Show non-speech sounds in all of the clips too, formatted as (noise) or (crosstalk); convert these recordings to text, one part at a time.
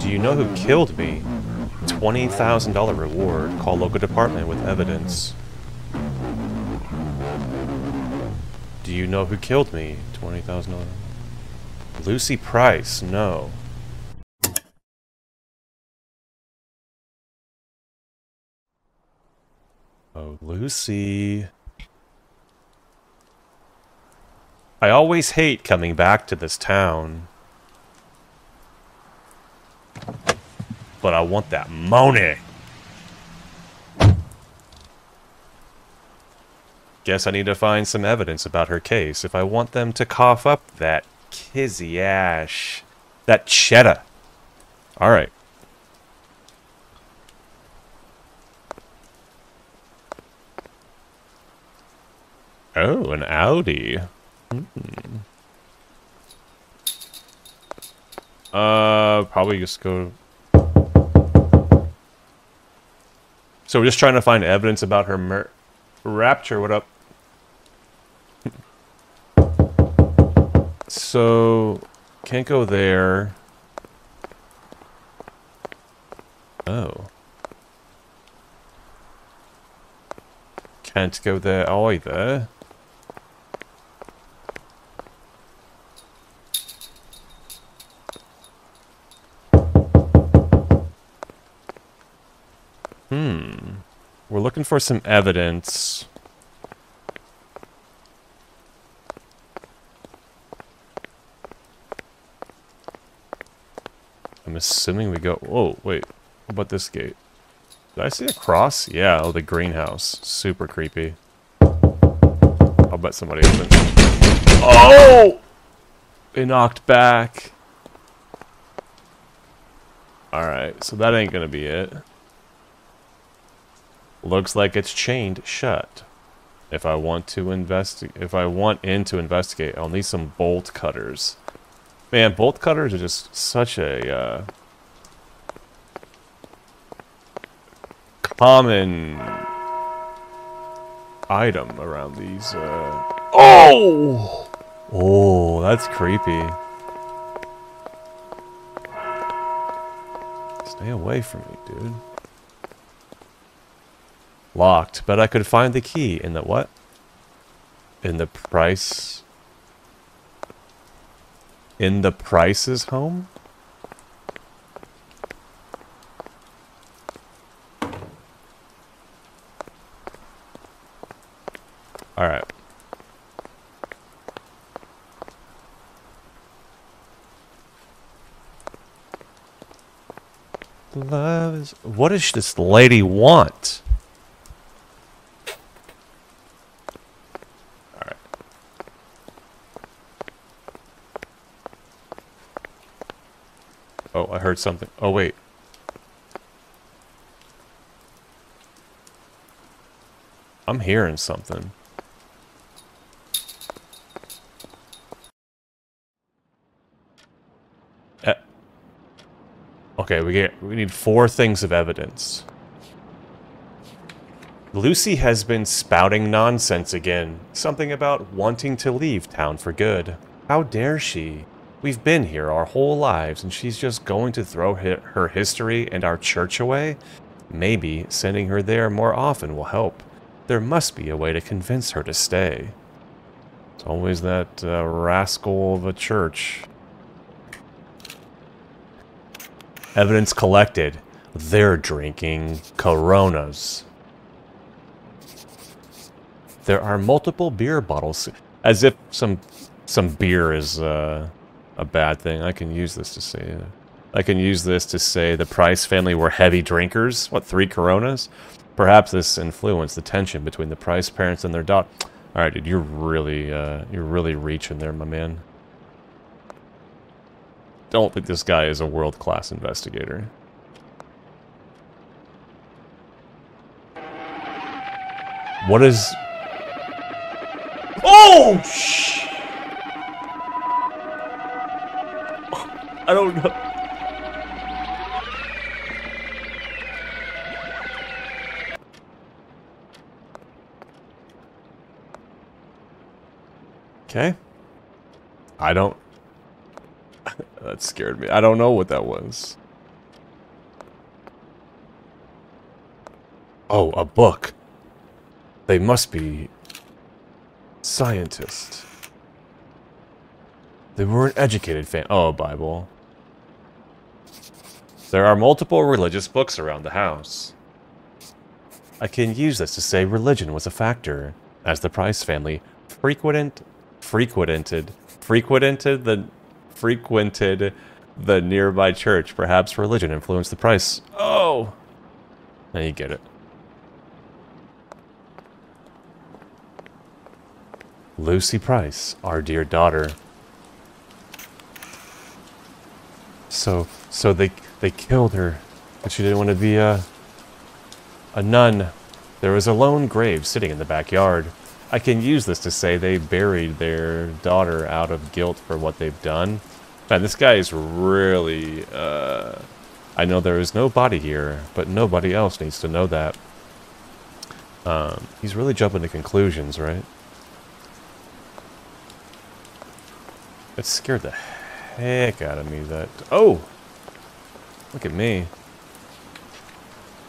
Do you know who killed me? $20,000 reward. Call local department with evidence. Do you know who killed me? $20,000. Lucy Price. No. Oh, Lucy. I always hate coming back to this town. But I want that money. Guess I need to find some evidence about her case if I want them to cough up that kizzy ash. That cheddar. Alright. Oh, an Audi. Hmm. Uh, probably just go... So we're just trying to find evidence about her rapture. What up? so, can't go there. Oh. Can't go there either. Looking for some evidence. I'm assuming we go... Oh, wait. What about this gate? Did I see a cross? Yeah, oh, the greenhouse. Super creepy. I'll bet somebody opened. Oh! They knocked back. Alright, so that ain't gonna be it. Looks like it's chained shut. If I want to investigate, if I want in to investigate, I'll need some bolt cutters. Man, bolt cutters are just such a uh, common item around these. Uh... Oh, oh, that's creepy. Stay away from me, dude. Locked, but I could find the key in the what? In the price... In the price's home? Alright. Love is... What does this lady want? Oh, I heard something. Oh, wait. I'm hearing something. Uh, okay, we get we need four things of evidence. Lucy has been spouting nonsense again. Something about wanting to leave town for good. How dare she? We've been here our whole lives, and she's just going to throw her history and our church away? Maybe sending her there more often will help. There must be a way to convince her to stay. It's always that uh, rascal of a church. Evidence collected. They're drinking Coronas. There are multiple beer bottles. As if some some beer is... Uh, a bad thing. I can use this to say... Uh, I can use this to say the Price family were heavy drinkers. What, three Coronas? Perhaps this influenced the tension between the Price parents and their daughter. All right, dude, you're really, uh, you're really reaching there, my man. Don't think this guy is a world-class investigator. What is... Oh, shit! I don't know. Okay. I don't... (laughs) That scared me. I don't know what that was. Oh, a book. They must be scientists. They were an educated fan. Oh, a Bible. There are multiple religious books around the house. I can use this to say religion was a factor, as the Price family frequented, frequented, frequented the, frequented the nearby church. Perhaps religion influenced the Price. Oh, now you get it. Lucy Price, our dear daughter. So, so they they killed her, but she didn't want to be a a nun. There was a lone grave sitting in the backyard. I can use this to say they buried their daughter out of guilt for what they've done. Man, this guy is really, uh, I know there is no body here, but nobody else needs to know that. Um, he's really jumping to conclusions, right? It scared the heck out of me that... Oh! Look at me.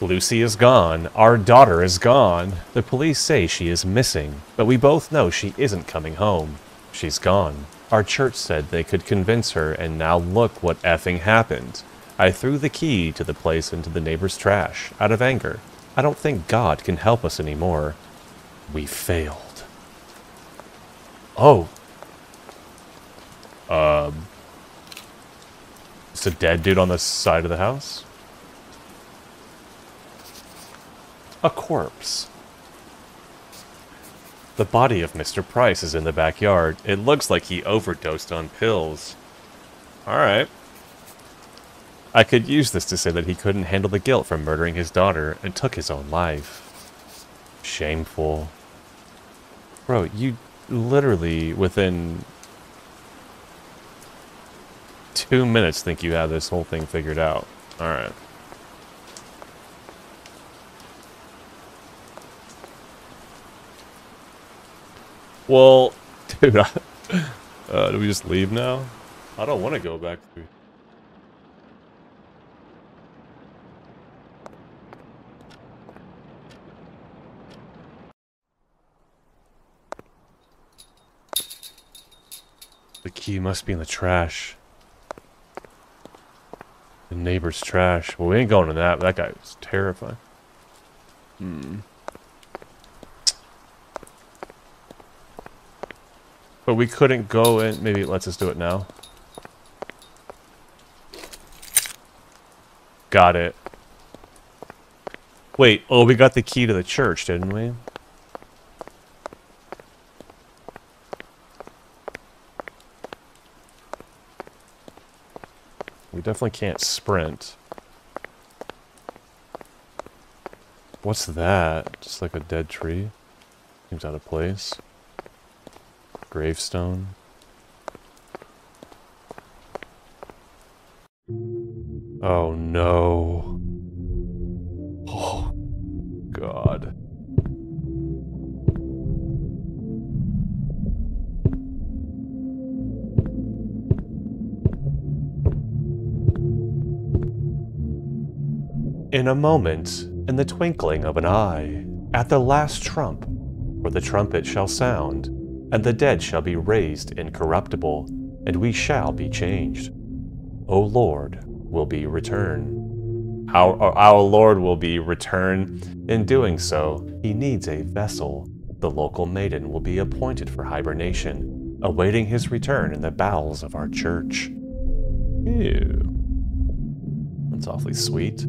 Lucy is gone. Our daughter is gone. The police say she is missing, but we both know she isn't coming home. She's gone. Our church said they could convince her, and now look what effing happened. I threw the key to the place into the neighbor's trash, out of anger. I don't think God can help us anymore. We failed. Oh, um, it's a dead dude on the side of the house? A corpse. The body of Mr. Price is in the backyard. It looks like he overdosed on pills. Alright. I could use this to say that he couldn't handle the guilt from murdering his daughter and took his own life. Shameful. Bro, you literally, within two minutes think you have this whole thing figured out. Alright. Well, (laughs) dude, I, uh, do we just leave now? I don't want to go back to... The key must be in the trash. Neighbor's trash. Well, we ain't going to that. That guy was terrifying. Hmm. But we couldn't go in. Maybe it lets us do it now. Got it. Wait, oh, we got the key to the church, didn't we? We definitely can't sprint. What's that? Just like a dead tree? Seems out of place. Gravestone. Oh no. In a moment, in the twinkling of an eye, at the last trump, for the trumpet shall sound, and the dead shall be raised incorruptible, and we shall be changed. O Lord will be return. Our, our Lord will be return. In doing so, he needs a vessel. The local maiden will be appointed for hibernation, awaiting his return in the bowels of our church. Ew. That's awfully sweet.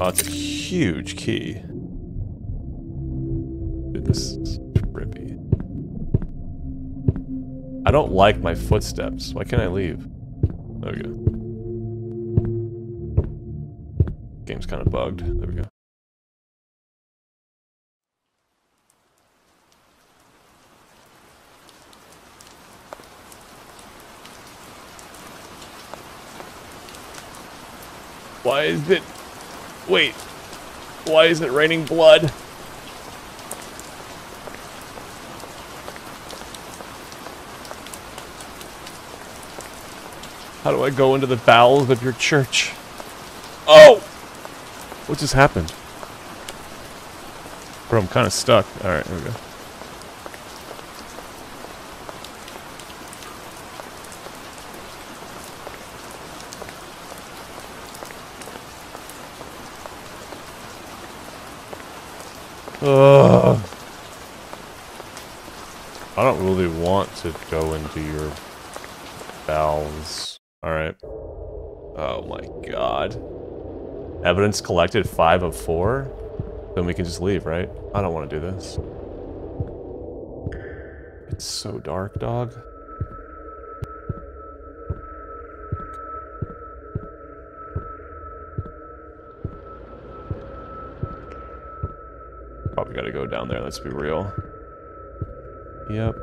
Oh, it's a huge key. Dude, this is trippy. I don't like my footsteps. Why can't I leave? There we go. Game's kind of bugged. There we go. Why is it Wait, why is it raining blood? How do I go into the bowels of your church? Oh! What just happened? Bro, I'm kind of stuck. Alright, here we go. Ugh. I don't really want to go into your bowels. Alright. Oh my god. Evidence collected 5 of 4? Then we can just leave, right? I don't want to do this. It's so dark, dog. Probably gotta go down there, let's be real. Yep.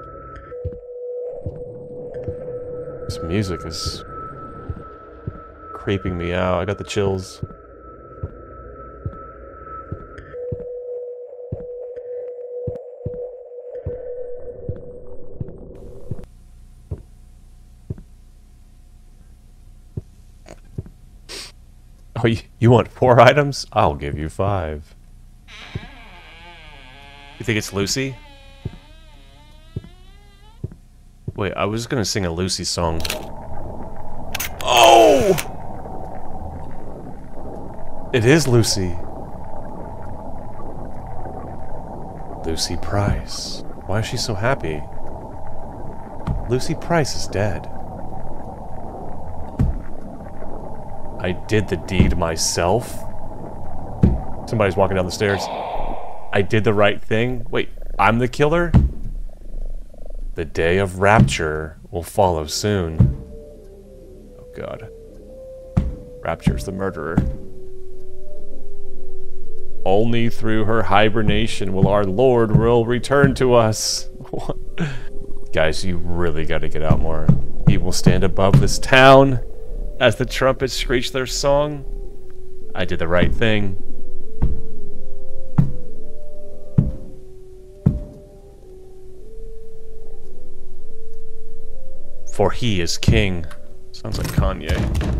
This music is creeping me out. I got the chills. Oh, you, you want four items? I'll give you five. You think it's Lucy? Wait, I was gonna sing a Lucy song. Oh! It is Lucy. Lucy Price. Why is she so happy? Lucy Price is dead. I did the deed myself. Somebody's walking down the stairs. I did the right thing. Wait, I'm the killer? The day of rapture will follow soon. Oh god. Rapture's the murderer. Only through her hibernation will our Lord will return to us. (laughs) Guys, you really gotta get out more. He will stand above this town. As the trumpets screech their song, I did the right thing. For he is king. Sounds like Kanye.